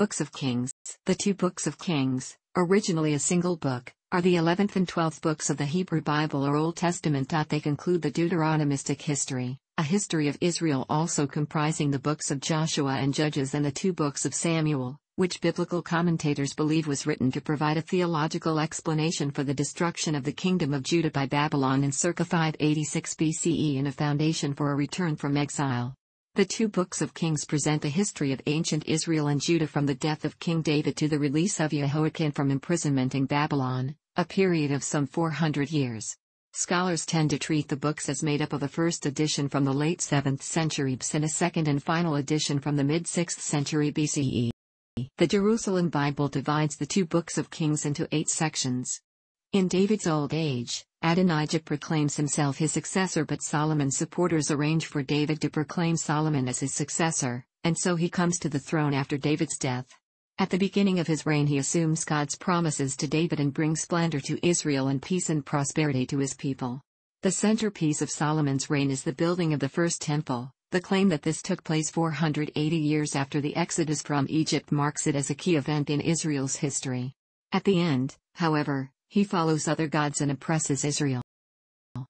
Books of Kings The two books of Kings, originally a single book, are the 11th and 12th books of the Hebrew Bible or Old Testament. They conclude the Deuteronomistic history, a history of Israel also comprising the books of Joshua and Judges and the two books of Samuel, which biblical commentators believe was written to provide a theological explanation for the destruction of the kingdom of Judah by Babylon in circa 586 BCE and a foundation for a return from exile. The two books of Kings present the history of ancient Israel and Judah from the death of King David to the release of Jehoiachin from imprisonment in Babylon, a period of some 400 years. Scholars tend to treat the books as made up of a first edition from the late 7th century BC and a second and final edition from the mid 6th century BCE. The Jerusalem Bible divides the two books of Kings into eight sections. In David's old age, Adonijah proclaims himself his successor but Solomon's supporters arrange for David to proclaim Solomon as his successor, and so he comes to the throne after David's death. At the beginning of his reign he assumes God's promises to David and brings splendor to Israel and peace and prosperity to his people. The centerpiece of Solomon's reign is the building of the first temple. The claim that this took place 480 years after the exodus from Egypt marks it as a key event in Israel's history. At the end, however, he follows other gods and oppresses Israel.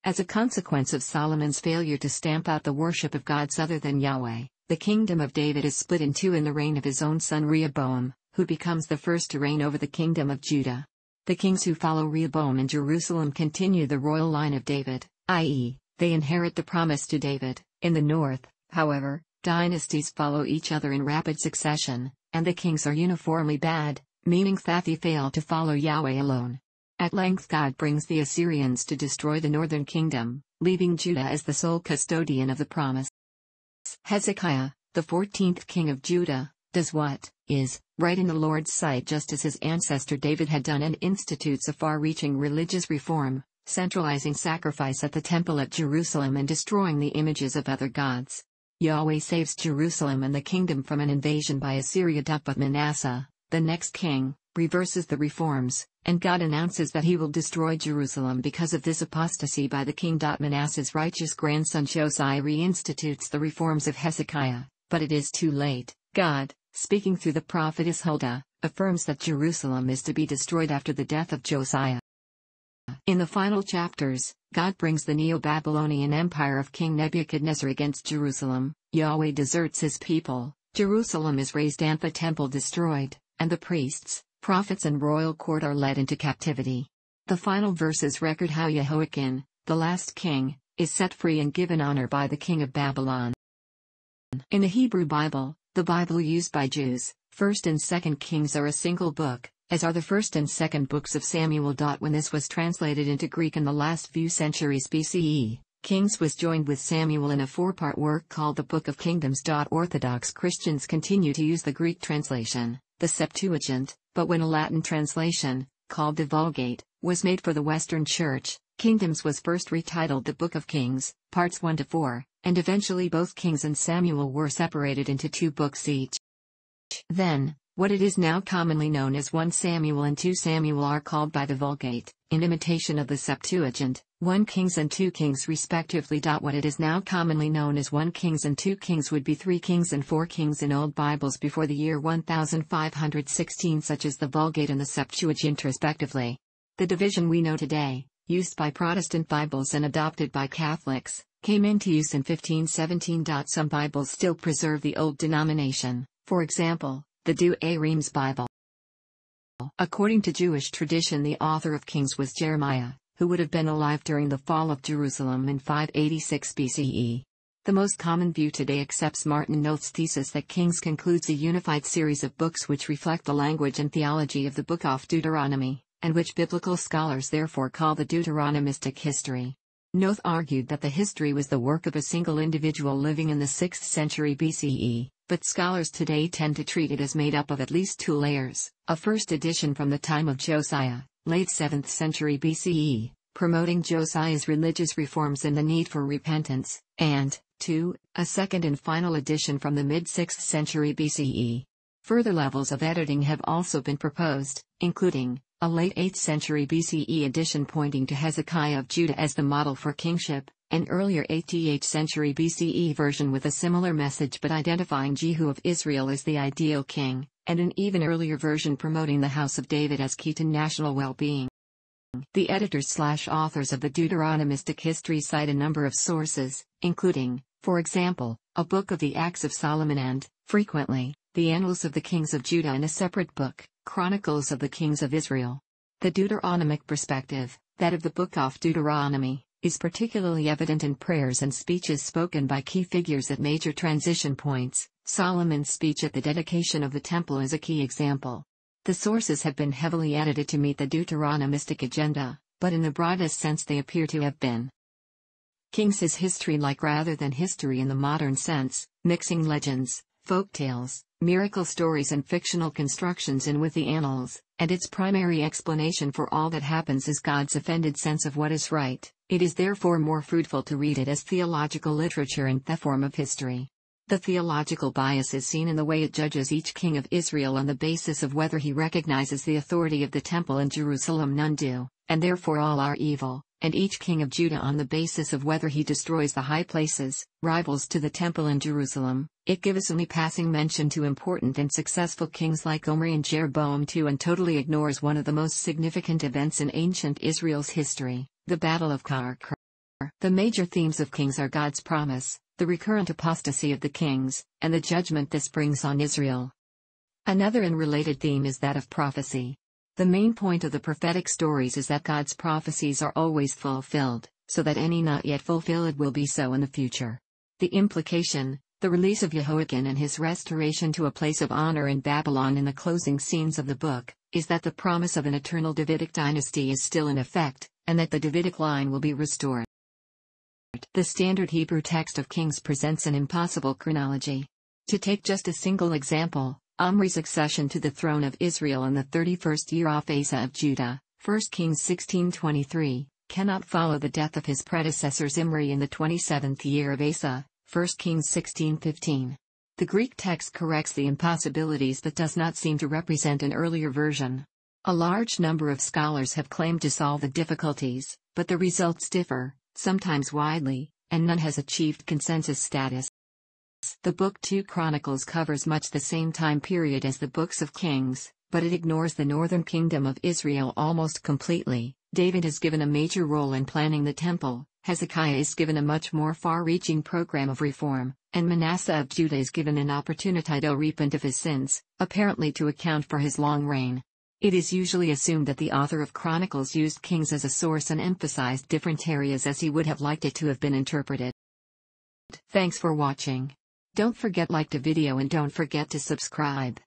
As a consequence of Solomon's failure to stamp out the worship of gods other than Yahweh, the kingdom of David is split in two in the reign of his own son Rehoboam, who becomes the first to reign over the kingdom of Judah. The kings who follow Rehoboam in Jerusalem continue the royal line of David, i.e., they inherit the promise to David. In the north, however, dynasties follow each other in rapid succession, and the kings are uniformly bad, meaning that they fail to follow Yahweh alone. At length God brings the Assyrians to destroy the northern kingdom, leaving Judah as the sole custodian of the promise. Hezekiah, the 14th king of Judah, does what is right in the Lord's sight just as his ancestor David had done and institutes a far-reaching religious reform, centralizing sacrifice at the temple at Jerusalem and destroying the images of other gods. Yahweh saves Jerusalem and the kingdom from an invasion by Assyria. But Manasseh, the next king, reverses the reforms, and God announces that he will destroy Jerusalem because of this apostasy by the king. Manasseh's righteous grandson Josiah reinstitutes the reforms of Hezekiah, but it is too late. God, speaking through the prophetess Huldah, affirms that Jerusalem is to be destroyed after the death of Josiah. In the final chapters, God brings the Neo-Babylonian empire of King Nebuchadnezzar against Jerusalem, Yahweh deserts his people, Jerusalem is razed and the temple destroyed, and the priests, prophets and royal court are led into captivity. The final verses record how Jehoiachin, the last king, is set free and given honor by the king of Babylon. In the Hebrew Bible, the Bible used by Jews, 1st and 2nd Kings are a single book, as are the 1st and 2nd books of Samuel. When this was translated into Greek in the last few centuries BCE, Kings was joined with Samuel in a four-part work called the Book of Kingdoms. Orthodox Christians continue to use the Greek translation, the Septuagint, but when a Latin translation, called the Vulgate, was made for the Western Church, Kingdoms was first retitled the Book of Kings, parts 1 to 4, and eventually both Kings and Samuel were separated into two books each. Then, what it is now commonly known as 1 Samuel and 2 Samuel are called by the Vulgate, in imitation of the Septuagint, 1 Kings and 2 Kings respectively. What it is now commonly known as 1 Kings and 2 Kings would be 3 Kings and 4 Kings in old Bibles before the year 1516 such as the Vulgate and the Septuagint respectively. The division we know today, used by Protestant Bibles and adopted by Catholics, came into use in 1517. Some Bibles still preserve the old denomination, for example, the Douay-Rheims Bible. According to Jewish tradition the author of Kings was Jeremiah, who would have been alive during the fall of Jerusalem in 586 BCE. The most common view today accepts Martin Noth's thesis that Kings concludes a unified series of books which reflect the language and theology of the book of Deuteronomy, and which biblical scholars therefore call the Deuteronomistic history. Noth argued that the history was the work of a single individual living in the 6th century BCE, but scholars today tend to treat it as made up of at least two layers, a first edition from the time of Josiah, late 7th century BCE, promoting Josiah's religious reforms and the need for repentance, and, 2, a second and final edition from the mid-6th century BCE. Further levels of editing have also been proposed, including, a late 8th century BCE edition pointing to Hezekiah of Judah as the model for kingship, an earlier 8th century BCE version with a similar message but identifying Jehu of Israel as the ideal king, and an even earlier version promoting the House of David as key to national well-being. The editors slash authors of the Deuteronomistic history cite a number of sources, including, for example, a book of the Acts of Solomon and, frequently, the Annals of the Kings of Judah in a separate book, Chronicles of the Kings of Israel. The Deuteronomic perspective, that of the book of Deuteronomy, is particularly evident in prayers and speeches spoken by key figures at major transition points. Solomon's speech at the dedication of the temple is a key example. The sources have been heavily edited to meet the Deuteronomistic agenda, but in the broadest sense they appear to have been. Kings is history-like rather than history in the modern sense, mixing legends, folk tales, miracle stories and fictional constructions in with the annals, and its primary explanation for all that happens is God's offended sense of what is right. It is therefore more fruitful to read it as theological literature in the form of history. The theological bias is seen in the way it judges each king of Israel on the basis of whether he recognizes the authority of the temple in Jerusalem none do, and therefore all are evil, and each king of Judah on the basis of whether he destroys the high places, rivals to the temple in Jerusalem. It gives only passing mention to important and successful kings like Omri and Jeroboam II and totally ignores one of the most significant events in ancient Israel's history, the Battle of Qarqar. The major themes of Kings are God's promise, the recurrent apostasy of the kings, and the judgment this brings on Israel. Another and related theme is that of prophecy. The main point of the prophetic stories is that God's prophecies are always fulfilled, so that any not yet fulfilled will be so in the future. The implication, the release of Jehoiachin and his restoration to a place of honor in Babylon in the closing scenes of the book, is that the promise of an eternal Davidic dynasty is still in effect, and that the Davidic line will be restored. The standard Hebrew text of Kings presents an impossible chronology. To take just a single example, Omri's accession to the throne of Israel in the 31st year of Asa of Judah, 1 Kings 16:23, cannot follow the death of his predecessor Zimri in the 27th year of Asa, 1 Kings 16:15. The Greek text corrects the impossibilities but does not seem to represent an earlier version. A large number of scholars have claimed to solve the difficulties, but the results differ, sometimes widely, and none has achieved consensus status. The Book 2 Chronicles covers much the same time period as the Books of Kings, but it ignores the northern kingdom of Israel almost completely. David is given a major role in planning the temple, Hezekiah is given a much more far reaching program of reform, and Manasseh of Judah is given an opportunity to repent of his sins, apparently to account for his long reign. It is usually assumed that the author of Chronicles used kings as a source and emphasized different areas as he would have liked it to have been interpreted. Thanks for watching. Don't forget like the video and don't forget to subscribe.